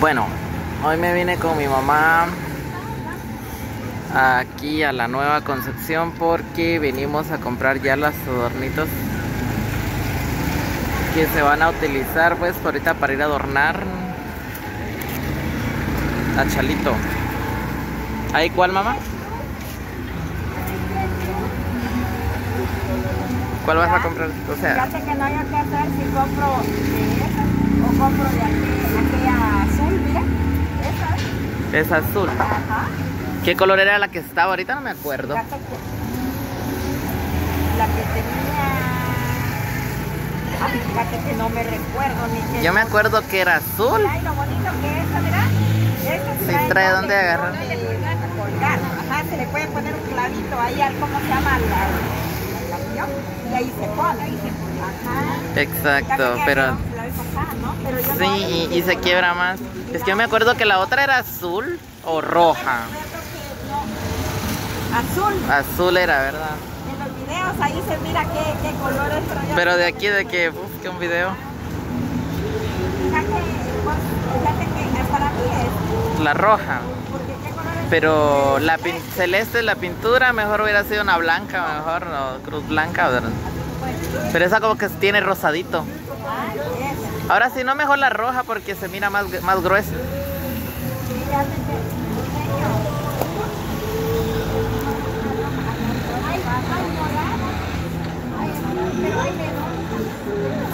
Bueno, hoy me vine con mi mamá aquí a la Nueva Concepción porque venimos a comprar ya los adornitos que se van a utilizar pues ahorita para ir a adornar a Chalito. ¿Ahí cuál mamá? ¿Cuál vas a comprar? O sea, Fíjate que no haya que hacer si compro de esa o compro de aquella, es azul. Ajá. ¿Qué color era la que estaba ahorita? No me acuerdo. Fíjate que la que tenía. Ay, fíjate que no me recuerdo ni qué. Yo me acuerdo que era azul. Ay, lo bonito que es mira. Esta Sí, trae donde- dónde agarrar. Ajá, se le puede poner un clavito ahí al, ¿cómo se llama? La, la. Y ahí se pone, ahí se pone. Ajá. Exacto, pero la vez pasada, ¿no? Pero yo sí, no- y, y se quiebra más. Es que yo me acuerdo que la otra era azul o roja. Azul. Azul era, ¿verdad? En los videos ahí se mira qué, qué colores, pero Pero de aquí de que busque un video, fíjate, pues, fíjate que para mí es, la roja. porque qué colores Pero la pin- celeste, la pintura, mejor hubiera sido una blanca, mejor, o cruz blanca. ¿verdad? Pero esa como que tiene rosadito. Esa. Ahora sí, no mejor la roja porque se mira más, más gruesa.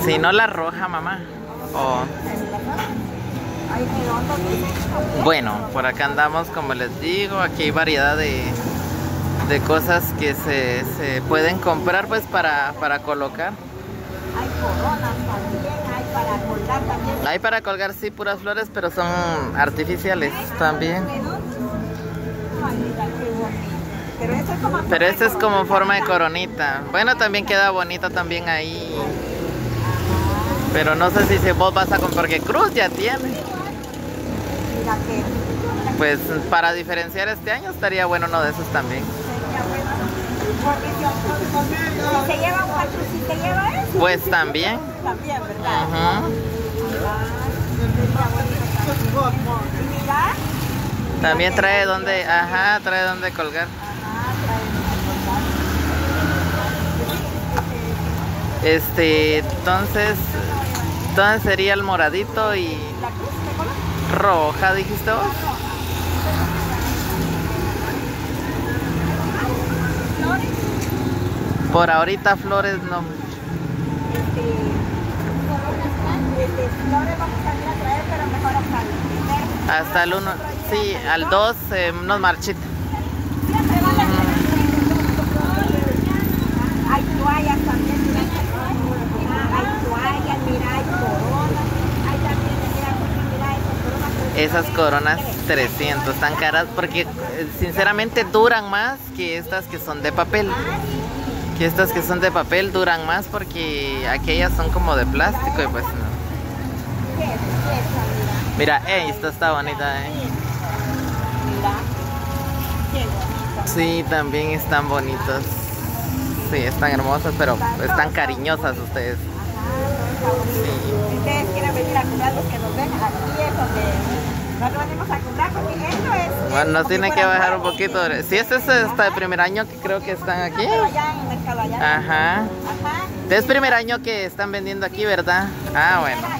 Si no la roja, mamá. O Hay redondo dice. Bueno, por acá andamos, como les digo, aquí hay variedad de, de cosas que se, se pueden comprar pues para, para colocar. Hay coronas también, para colgar también. Hay para colgar sí puras flores, pero son artificiales también. Pero eso es como Pero este es como forma de coronita. Bueno, también queda bonito también ahí. Pero no sé si vos vas a comprar, porque cruz ya tiene. Pues para diferenciar este año estaría bueno uno de esos también. sería bueno. Porque si, si se lleva Pues también. también, ¿verdad? Bonito también. Trae donde, ajá, trae donde colgar. ajá, Este, entonces, entonces sería el moradito y roja, dijiste vos. Flores, Por ahorita flores no. Este, este, flores vamos a ir a traer, pero mejor hasta el primero. Hasta el 1, sí, al 2 eh, unos marchitos. Siempre van a tener Hay toallas también, mira. Hay toallas, mira, hay coronas. Hay también, mira, mira esas coronas. Esas coronas 300, están caras porque eh, sinceramente duran más que estas que son de papel. Que estas que son de papel duran más porque aquellas son como de plástico y pues no. ¿Qué es? ¿Qué es, mira? Ey, esta está bonita, eh. Sí, también están bonitos. Sí, están hermosas, pero están cariñosas ustedes. Si ustedes quieren venir a comprar los que nos ven, aquí es donde nosotros venimos a comprar porque esto es. Bueno, es tiene si que bajar un poquito. Sí, este es el primer año que creo que están aquí. El. Ajá. Ajá. Este es primer año que están vendiendo aquí, ¿verdad? Ah, bueno. Ah,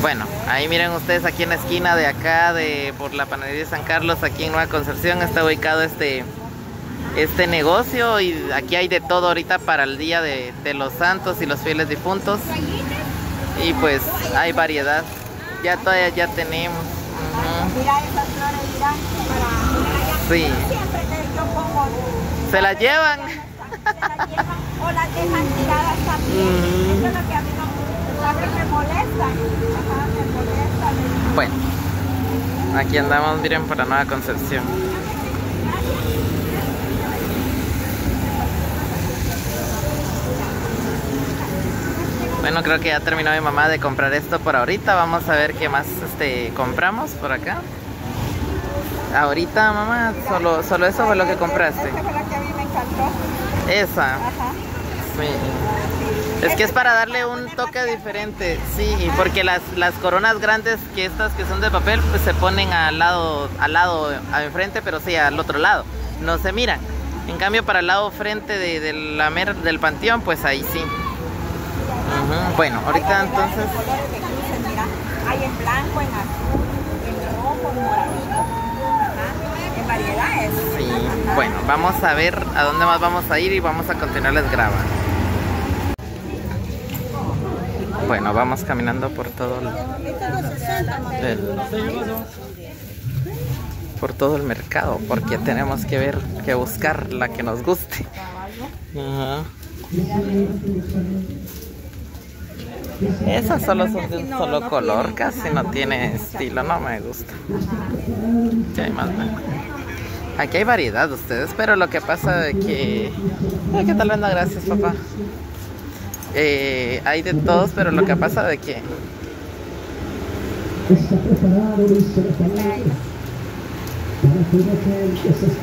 Bueno, ahí miren ustedes aquí en la esquina de acá, de por la panadería de San Carlos, aquí en Nueva Concepción, está ubicado este, este negocio y aquí hay de todo ahorita para el día de, de los santos y los fieles difuntos. Y pues hay variedad. Ya todavía ya tenemos. Ujú. Mira esas flores, mira, para. Sí. Siempre que yo pongo. Se las llevan. Se las llevan o las dejan tiradas también. Mm. Eso es lo que a mí no, a mí me molesta. Ajá, me molesta. Bueno, aquí andamos, miren, para Nueva Concepción. Bueno, creo que ya terminó mi mamá de comprar esto por ahorita. Vamos a ver qué más este, compramos por acá. Ahorita, mamá, solo, solo eso fue lo que compraste. Esa fue la que a mí me encantó. Esa. Ajá. Sí. Es que es para darle un toque diferente, sí, porque las, las coronas grandes que estas que son de papel pues se ponen al lado, al lado, al enfrente, pero sí al otro lado, no se miran. En cambio para el lado frente de, de la mer, del panteón, pues ahí sí. Bueno, ahorita entonces, Hay mira. En blanco, en azul, en rojo, en moradito. Ajá. En variedades. sí, Ajá. bueno, vamos a ver a dónde más vamos a ir y vamos a continuarles grabando. Bueno, vamos caminando por todo el, el- por todo el mercado porque tenemos que ver, que buscar la que nos guste. Ajá. Esas solo son de un solo color, casi no tiene estilo, no me gusta. Aquí hay variedad ustedes, pero lo que pasa de que... Ay, ¿Qué tal anda? Gracias, papá. Eh, hay de todos, pero lo que pasa de que...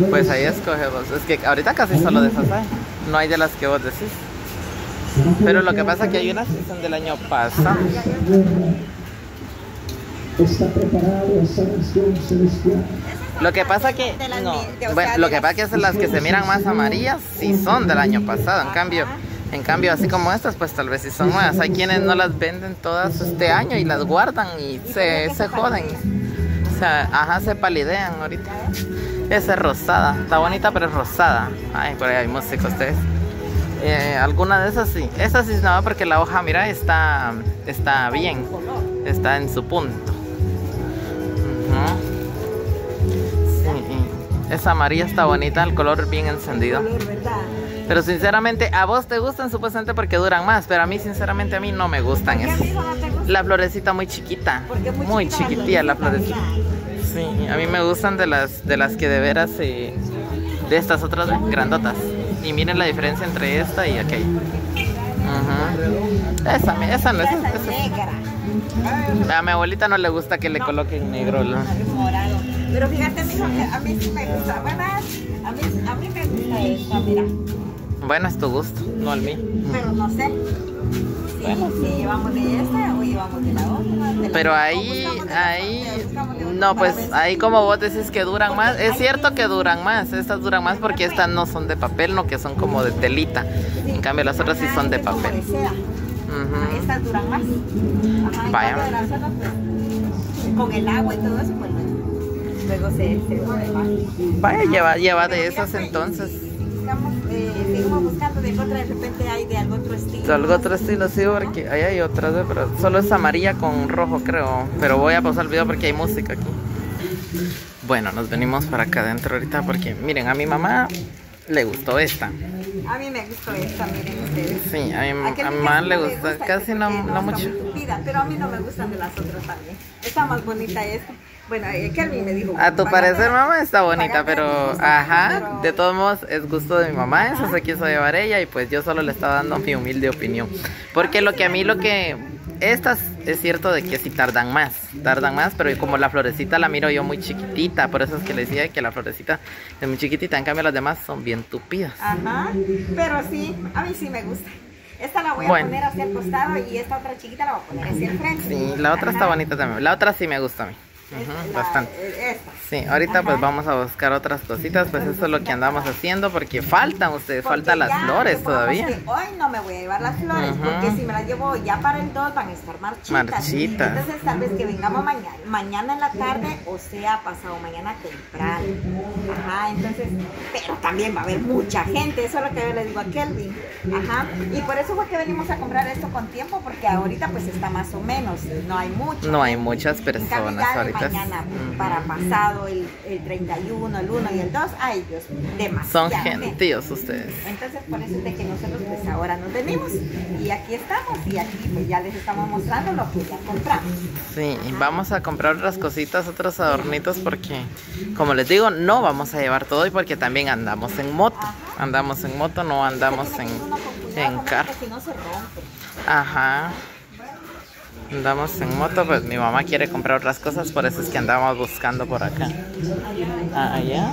Pues ahí escogemos. Es que ahorita casi solo de esas hay. No hay de las que vos decís. Pero lo que pasa es que hay unas que son del año pasado. Está preparado celestial. Lo que pasa que no, bueno, lo que pasa que es las que se miran más amarillas sí son del año pasado. En cambio, en cambio así como estas, pues tal vez sí son nuevas. Hay quienes no las venden todas este año y las guardan y se, se joden. O sea, ajá, se palidean ahorita. Esa es rosada, está bonita pero es rosada. Ay, por ahí hay música ustedes. Eh, alguna de esas sí. Esa sí no, porque la hoja, mira, está, está bien. Está en su punto. Sí, esa amarilla está bonita, el color bien encendido. Pero sinceramente, a vos te gustan supuestamente porque duran más, pero a mí sinceramente a mí no me gustan ¿Por qué, esas. amigo, no te gusta? La florecita muy chiquita, es muy chiquitilla la florecita. Sí, a mí me gustan de las de las que de veras eh, de estas otras grandotas. Y miren la diferencia entre esta y aquella. Ujú. Esa, mi- esa no es. Esa es esa- negra. a mi abuelita no le gusta que le coloquen negro. ¿no? Pero fíjate, mijo, que a mí sí me gusta. Bueno, a mí, a mí me gusta esta, mira. Bueno, es tu gusto, no al mío. Pero no sé. Si, si llevamos de esta o llevamos de la otra. de la- Pero ahí, ahí, no, pues ahí como vos decís que duran más, es cierto que duran más, estas duran más porque estas no son de papel, no que son como de telita, en cambio las otras sí son de papel. Estas duran más. Ajá, Vaya. las otras, pues, con el agua y todo eso, pues luego, se, se jode más. Vaya, lleva, lleva de esas fíjate, entonces. Eh, seguimos buscando de contra, de repente hay de algún otro estilo. Algo otro estilo, sí, porque ahí hay otras, pero solo es amarilla con rojo, creo. Pero voy a pausar el video porque hay música aquí. Bueno, nos venimos para acá adentro ahorita porque, miren, a mi mamá le gustó esta. A mí me gustó esta, miren ustedes. Sí, a mi, a mamá le no gusta, casi no, no está mucho. tupida, pero a mí no me gustan de las otras también. Está más bonita esta. Bueno, eh, Kelvin me dijo. A tu "Págame- parecer, mamá, está bonita, pero gusto", ajá, pero- de todos modos es gusto de mi mamá, eso se quiso llevar ella y pues yo solo le estaba dando mi humilde opinión. Porque lo que a mí lo que estas es cierto de que sí tardan más, tardan más, pero como la florecita la miro yo muy chiquitita, por eso es que le decía que la florecita es muy chiquitita, en cambio las demás son bien tupidas. Ajá, pero sí, a mí sí me gusta. Esta la voy a Bueno. poner hacia el costado y esta otra chiquita la voy a poner hacia el frente. Sí, la otra está Ajá. bonita también, la otra sí me gusta a mí. La- bastante. Esta. Sí, ahorita pues vamos a buscar otras cositas, pues eso es lo que andamos haciendo porque faltan ustedes, faltan las flores todavía. hoy no me voy a llevar las flores porque si me las llevo ya para el 2 van a estar marchitas. Marchitas. Entonces tal vez que vengamos mañana, mañana en la tarde o sea pasado mañana temprano. Ajá, entonces, pero también va a haber mucha gente, eso es lo que yo le digo a Kelvin. Ajá, y por eso fue que venimos a comprar esto con tiempo porque ahorita pues está más o menos, no hay mucho. No hay muchas personas ahorita. Mañana para pasado el, el 31, el 1 y el 2, ay Dios, demasiado. Son gentíos ustedes. Entonces por eso es de que nosotros pues ahora nos venimos y aquí estamos y aquí pues ya les estamos mostrando lo que ya compramos. Sí, vamos a comprar otras cositas, otros adornitos porque, como les digo, no vamos a llevar todo y porque también andamos en moto. Andamos en moto, no andamos en, en carro. Si no se rompe. Ajá. Andamos en moto, pues mi mamá quiere comprar otras cosas, por eso es que andamos buscando por acá. Ah, allá.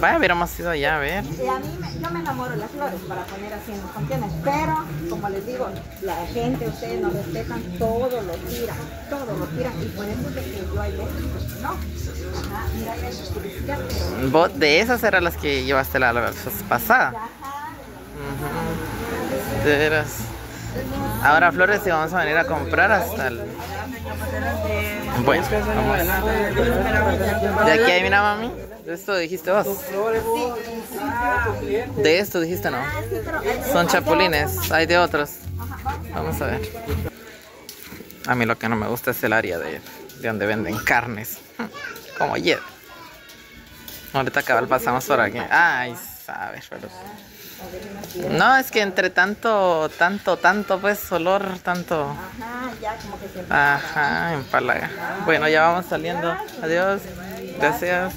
Vaya, hubiéramos ido allá a ver. Y a mí, me- yo me enamoro de las flores para poner así en los contenedores, pero como les digo, la gente, ustedes no respetan, todo lo tiran, todo lo tiran, y por eso es de que yo hay veces no. Ajá, mira, decía, pero Vos- De esas eran las que llevaste la, la vez pasada. ajá, Ujú. De veras. Ahora flores y vamos a venir a comprar hasta el... Bueno, vamos. De aquí ahí mira mami. De esto dijiste vos. De esto dijiste no. Hay- Son hay chapulines, hay de otros. Ajá, vamos a Vamos a ver. A mí lo que no me gusta es el área de, de donde venden carnes. Como ayer. Ahorita cabal pasamos por aquí. Ay, sabes, pero... No, es que entre tanto, tanto, tanto, pues, olor, tanto... Ajá, ya como que se Ajá, empalaga. Bueno, ya vamos saliendo. Adiós. Gracias.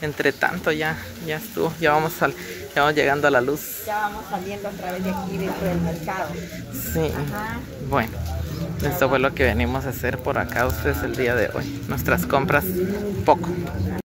Entre tanto ya, ya estuvo. Ya vamos, sal, ya vamos llegando a la luz. ya vamos saliendo otra vez de aquí dentro del mercado. Sí. Ajá. Bueno, esto fue lo que venimos a hacer por acá ustedes el día de hoy. Nuestras compras poco.